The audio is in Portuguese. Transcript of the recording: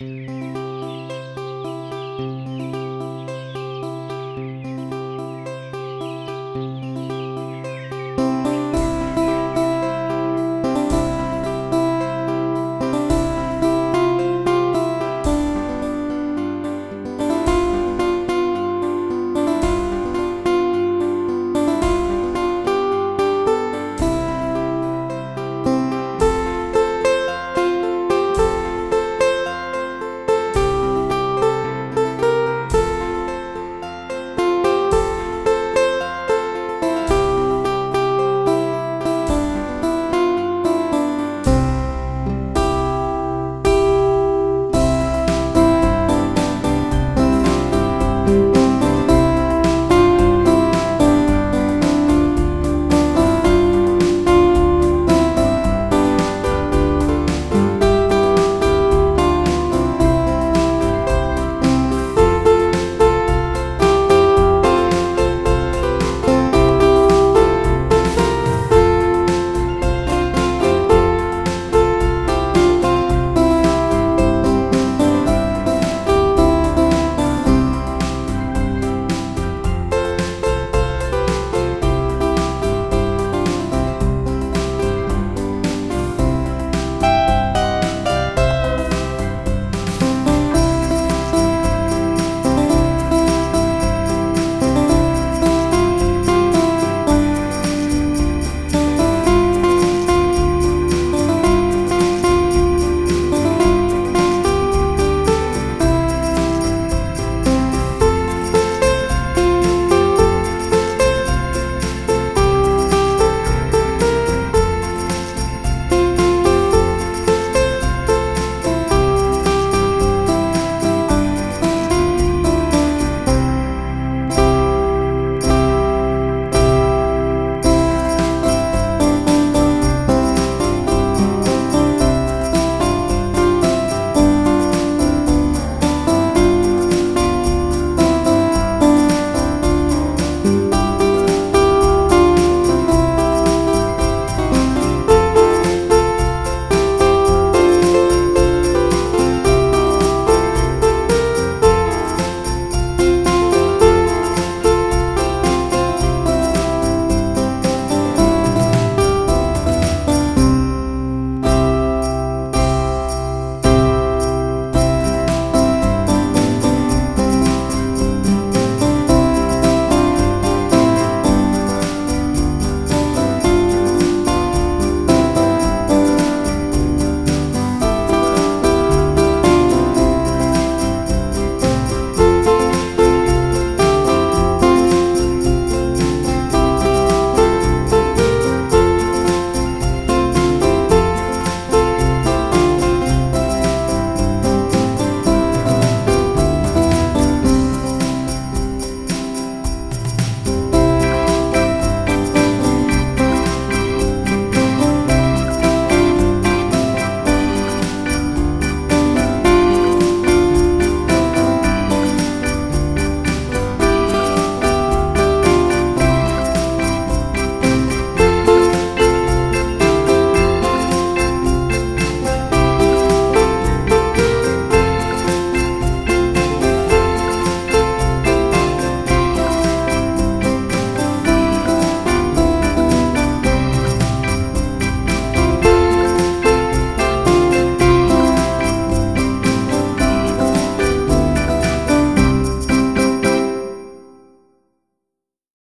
Música